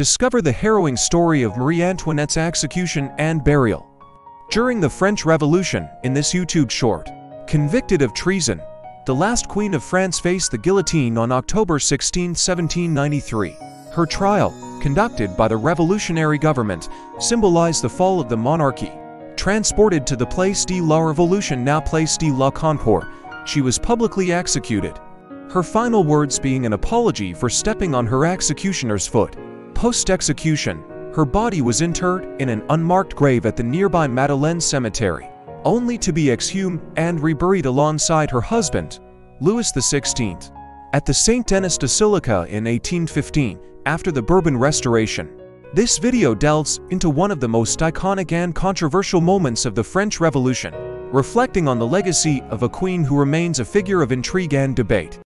discover the harrowing story of Marie Antoinette's execution and burial. During the French Revolution, in this YouTube short, convicted of treason, the last Queen of France faced the guillotine on October 16, 1793. Her trial, conducted by the revolutionary government, symbolized the fall of the monarchy. Transported to the Place de la Révolution now Place de la Concorde, she was publicly executed. Her final words being an apology for stepping on her executioner's foot. Post-execution, her body was interred in an unmarked grave at the nearby Madeleine Cemetery, only to be exhumed and reburied alongside her husband, Louis XVI, at the St. Denis Basilica in 1815 after the Bourbon Restoration. This video delves into one of the most iconic and controversial moments of the French Revolution, reflecting on the legacy of a queen who remains a figure of intrigue and debate.